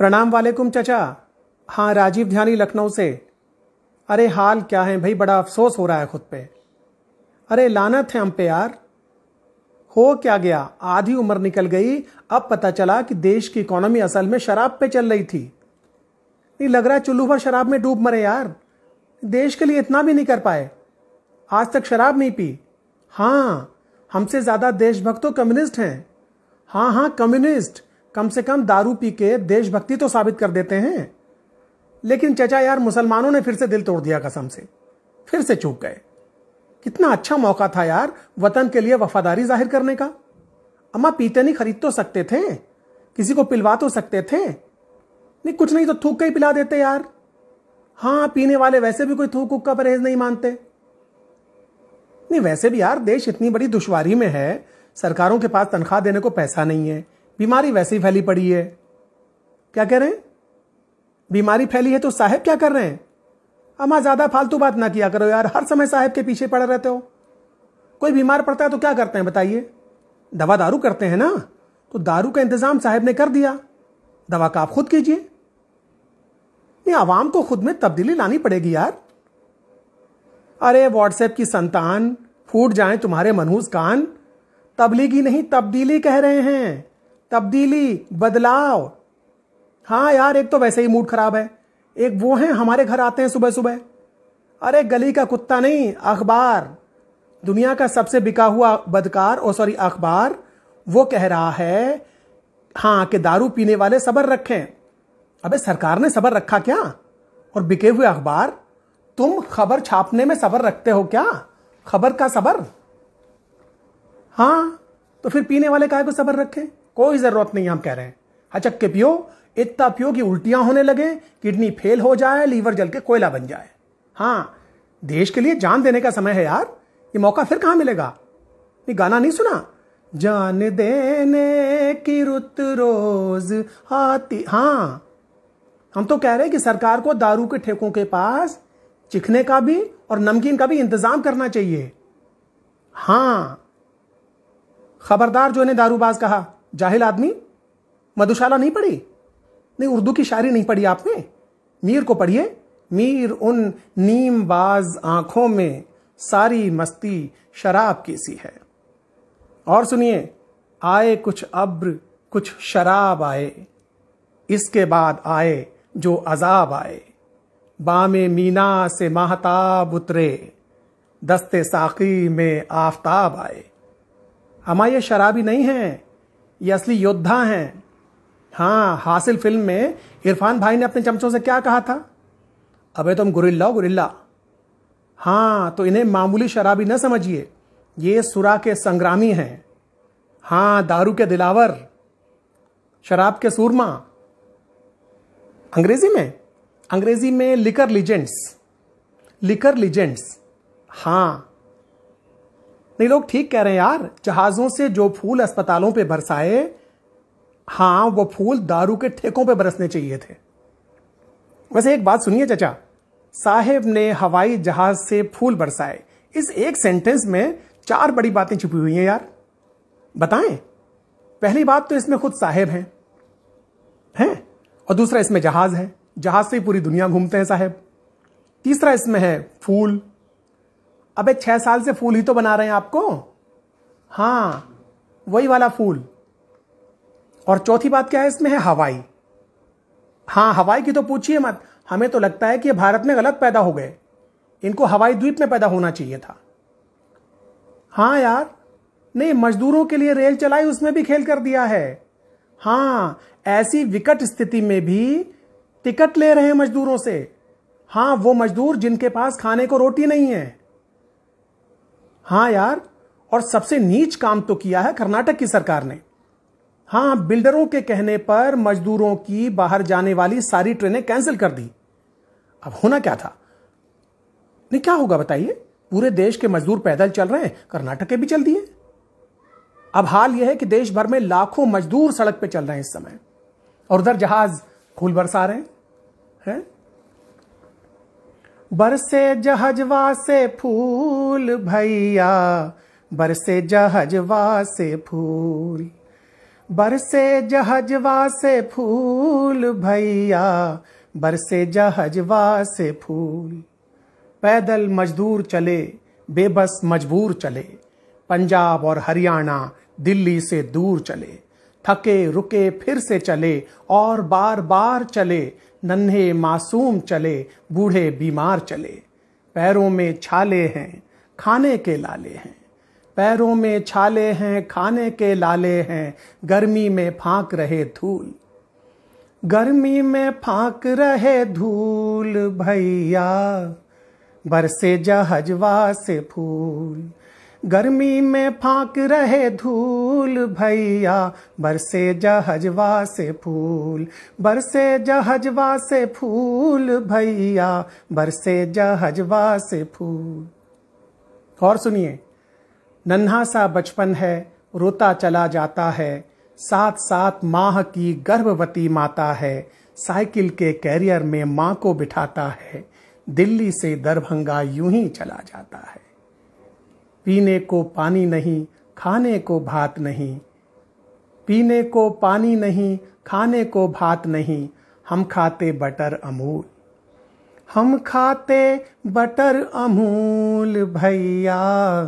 प्रणाम वालेकुम चचा। हाँ राजीव ध्यानी लखनऊ से। अरे, हाल क्या है भाई? बड़ा अफसोस हो रहा है खुद पे। अरे, लानत है हम पे यार। हो क्या गया? आधी उम्र निकल गई। अब पता चला कि देश की इकोनॉमी असल में शराब पे चल रही थी। नहीं लग रहा चुल्लू भर शराब में डूब मरे यार। देश के लिए इतना भी नहीं कर पाए। आज तक शराब नहीं पी। हाँ हमसे ज़्यादा देशभक्त तो कम्युनिस्ट हैं। हाँ हाँ कम्युनिस्ट कम से कम दारू पी के देशभक्ति तो साबित कर देते हैं। लेकिन चचा यार, मुसलमानों ने फिर से दिल तोड़ दिया कसम से। फिर से चूक गए। कितना अच्छा मौका था यार, वतन के लिए वफादारी ज़ाहिर करने का। अम्मा पीते नहीं, खरीद तो सकते थे। किसी को पिलवा तो सकते थे। नहीं, कुछ नहीं तो थूक के ही पिला देते यार। हाँ पीने वाले वैसे भी कोई थूक उक का परहेज नहीं मानते। नहीं, वैसे भी यार, देश इतनी बड़ी दुश्वारी में है। सरकारों के पास तनख्वाह देने को पैसा नहीं है। बीमारी वैसे ही फैली पड़ी है। क्या कह रहे हैं? बीमारी फैली है तो साहेब क्या कर रहे हैं? अमा ज़्यादा फालतू बात ना किया करो यार, हर समय साहेब के पीछे पड़े रहते हो। कोई बीमार पड़ता है तो क्या करते हैं, बताइए? दवा दारू करते हैं ना? तो दारू का इंतज़ाम साहेब ने कर दिया। दवा का आप खुद कीजिए। नहीं, आवाम को खुद में तब्दीली लानी पड़ेगी यार। अरे व्हाट्सएप की संतान, फूट जाए तुम्हारे मनहूस कान। तबलीगी नहीं, तब्दीली कह रहे हैं। तब्दीली, बदलाव। हाँ यार, एक तो वैसे ही मूड खराब है। एक वो हैं, हमारे घर आते हैं सुबह सुबह अरे, गली का कुत्ता नहीं, अखबार। दुनिया का सबसे बिका हुआ बदकार और सॉरी, अखबार, वो कह रहा है हाँ कि दारू पीने वाले सबर रखें। अबे, सरकार ने सबर रखा क्या? और बिके हुए अखबार? तुम खबर छापने में सबर रखते हो क्या? खबर का सबर? हाँ तो फिर पीने वाले काय को सबर रखें? कोई ज़रूरत नहीं, हम कह रहे हैं। हचक के पियो, इतना पियो कि उल्टियाँ होने लगे, किडनी फेल हो जाए, लीवर जल के कोयला बन जाए। हाँ देश के लिए जान देने का समय है यार। ये मौका फिर कहाँ मिलेगा? ये गाना नहीं सुना? जान देने की रुत रोज आती हाँ। हम तो कह रहे हैं कि सरकार को दारू के ठेकों के पास चिखने का भी और नमकीन का भी इंतज़ाम करना चाहिए। हाँ खबरदार जो इन्हें दारूबाज कहा। जाहिल आदमी? मधुशाला नहीं पढ़ी? नहीं, उर्दू की शायरी नहीं पढ़ी आपने? मीर को पढ़िए। मीर उन नीम बाज आँखों में सारी मस्ती शराब की सी है। और सुनिए, आए कुछ अब्र, कुछ शराब आए। इसके बाद आए जो अजाब आए। बामे मीना से महताब उतरे। दस्ते साकी में आफताब आए। हमा ये शराबी नहीं है। ये असली योद्धा हैं। हाँ हासिल फ़िल्म में इरफान भाई ने अपने चमचों से क्या कहा था? अबे तुम गुरिल्ला हो, गुरिल्ला। हाँ तो इन्हें मामूली शराबी न समझिए। ये सुरा के संग्रामी हैं। हाँ दारू के दिलावर। शराब के सूरमा। अंग्रेज़ी में? अंग्रेज़ी में लिकर लिजेंड्स। Liquor legends. हाँ नहीं, लोग ठीक कह रहे हैं, यार, जहाजों से जो फूल अस्पतालों पे बरसाए हाँ वो फूल दारू के ठेकों पे बरसने चाहिए थे। वैसे एक बात सुनिए चचा, साहेब ने हवाई जहाज़ से फूल बरसाए। इस एक सेंटेंस में चार बड़ी बातें छुपी हुई हैं, यार। बताएँ, पहली बात तो इसमें खुद साहेब हैं हैं, और दूसरा इसमें जहाज़ है। जहाज़ से ही पूरी दुनिया घूमते हैं साहेब। तीसरा इसमें है फूल अबे छह साल से फूल ही तो बना रहे हैं आपको? हाँ वही वाला फूल। और चौथी बात क्या है, इसमें है हवाई। हाँ हवाई की तो पूछिए मत। हमें तो लगता है कि भारत में गलत पैदा हो गए। इनको हवाई द्वीप में पैदा होना चाहिए था। हाँ यार, नहीं, मजदूरों के लिए रेल चलाई उसमें भी खेल कर दिया है। हाँ ऐसी विकट स्थिति में भी टिकट ले रहे हैं मजदूरों से। हाँ वो मजदूर जिनके पास खाने को रोटी नहीं है। हाँ यार, और सबसे नीच काम तो किया है कर्नाटक की सरकार ने। हाँ बिल्डरों के कहने पर मजदूरों की बाहर जाने वाली सारी ट्रेनें कैंसिल कर दी। अब होना क्या था? नहीं, क्या होगा बताइए? पूरे देश के मजदूर पैदल चल रहे हैं, कर्नाटक के भी चल दिए। अब हाल यह है कि देश भर में लाखों मजदूर सड़क पे चल रहे हैं इस समय। और उधर जहाज़ फूल बरसा रहे हैं, है? बरसे जहजवा से फूल भैया, बरसे जहजवा से फूल। बरसे जहजवा से फूल भैया, बरसे जहजवा से फूल। पैदल मजदूर चले, बेबस मजबूर चले। पंजाब और हरियाणा दिल्ली से दूर चले। थके, रुके, फिर से चले और बार बार चले। नन्हे मासूम चले, बूढ़े बीमार चले। पैरों में छाले हैं, खाने के लाले हैं। पैरों में छाले हैं, खाने के लाले हैं। गर्मी में फांक रहे धूल। गर्मी में फांक रहे धूल, भैया। बरसे जहजवा से फूल। गर्मी में फांक रहे धूल भैया, बरसे जहजवा से फूल, बरसे जहजवा से फूल भैया, बरसे जहजवा से फूल। और सुनिए, नन्हा सा बचपन है, रोता चला जाता है साथ साथ माह की गर्भवती माता है, साइकिल के कैरियर में माँ को बिठाता है, दिल्ली से दरभंगा यूँ ही चला जाता है। पीने को पानी नहीं, खाने को भात नहीं। पीने को पानी नहीं, खाने को भात नहीं, हम खाते बटर अमूल। हम खाते बटर अमूल, भैया।